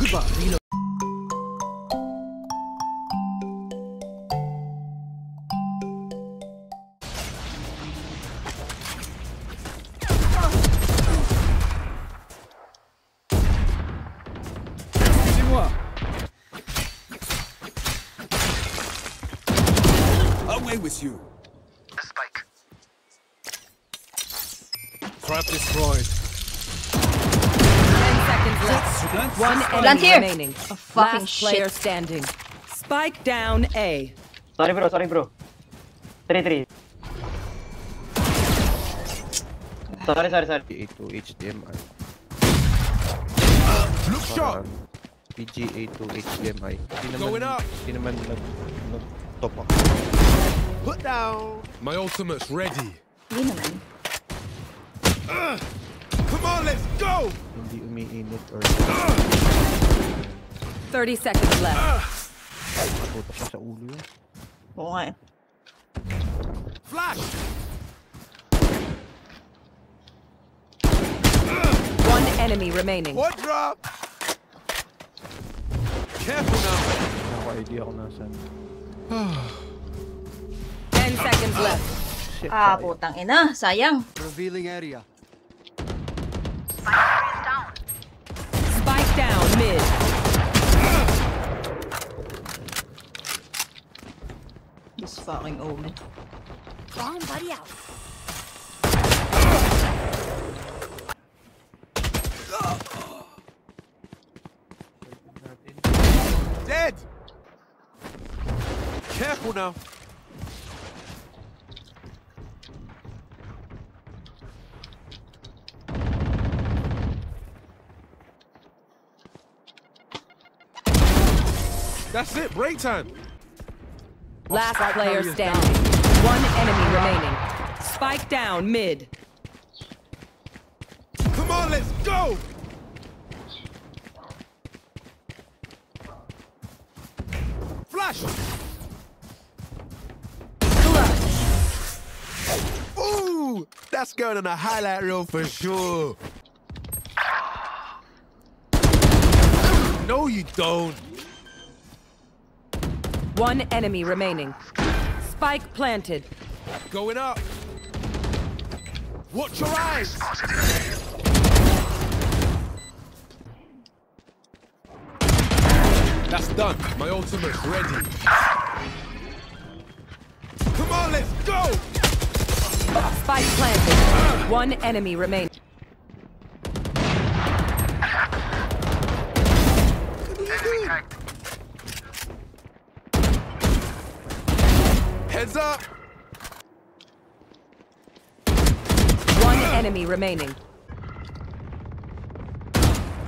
Goodbye. Reload. Away with you. Spike. Trap destroyed. 10 seconds left. Plant. One Plant enemy here. remaining. A fucking Last player shit. standing. Spike down A. Sorry bro, sorry bro. 3-3. Sorry, sorry, sorry. PGA to HDMI. Look sharp. Parang PGA to HDMI. Hindi naman, Going up. Hindi naman nag, nag top up. Put down. My ultimate's ready. Hindi naman. Come on, let's go. Hindi umiinit or 30 seconds left. natutok siya sa ulo yun. Oo nga eh. Flash. One enemy remaining. What drop? Careful now. Wala ko idea kung nasan. 10 seconds left. Ah, tayo. putang ina. Sayang. Revealing area. This fucking Omen. Bomb buddy out. Dead. Careful now. That's it, break time. Last Spike player carrier standing. One enemy remaining. Spike down mid. Come on, let's go. Flash. Ooh, that's going on a highlight reel for sure. No, you don't. One enemy remaining. Spike planted. Going up. Watch your eyes. That's done. My ultimate's ready. Come on, let's go. Spike planted. One enemy remaining. Heads up. One enemy remaining.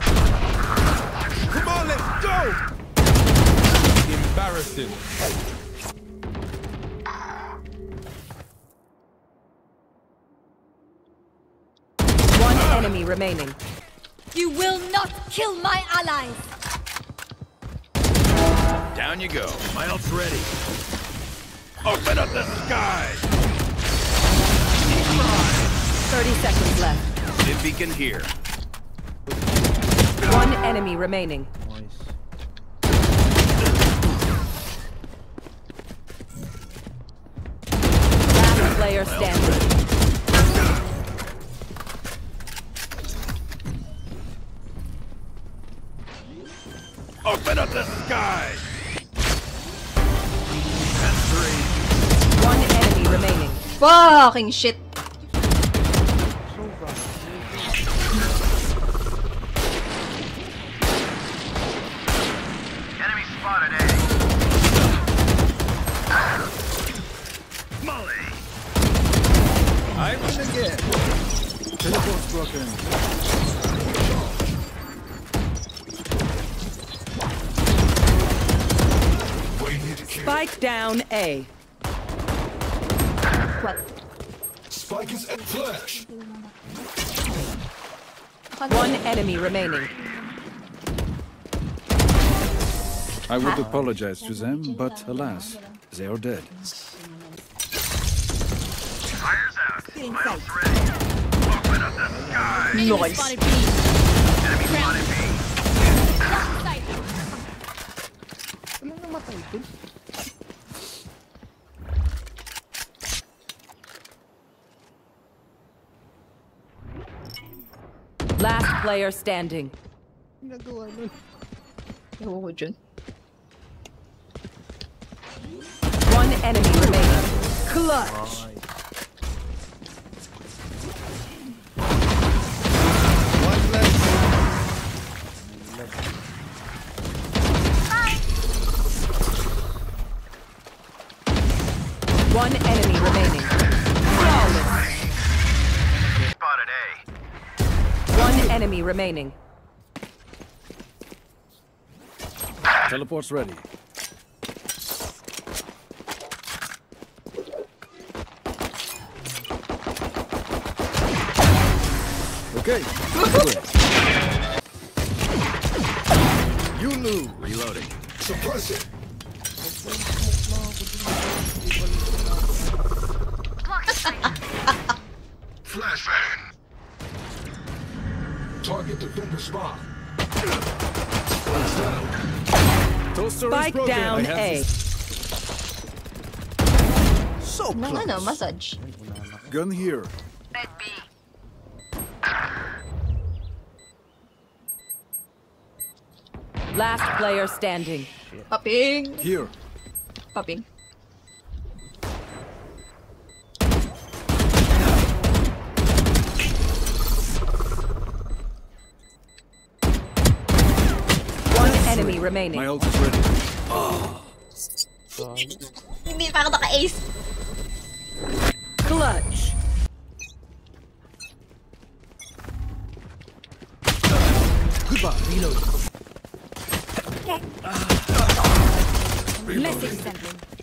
Come on, let's go. Embarrassing. One enemy remaining. You will not kill my allies. Down you go. My ult's ready. Open up the sky. 30 seconds left. If beacon here. One enemy remaining. Nice. Last player standing. Teleport's broken. Spike down A. Spike and flash. One enemy remaining. I would apologize to them, but alas, they are dead. Fire's out. Nice. Enemy spotted B. Enemy spotted B. Last player standing. Ewan ko dyan. One enemy remaining. Clutch. Enemy remaining. Teleport's ready. Okay. You lose. Reloading. Suppress it. Spot. Spike down A. this So Nang close. ano, massage. gun here. Last player standing. Popping. Here. Paping. Remaining. My ult is ready. Hindi pa ako naka-ace. Clutch. Goodbye. Reload. Message sent.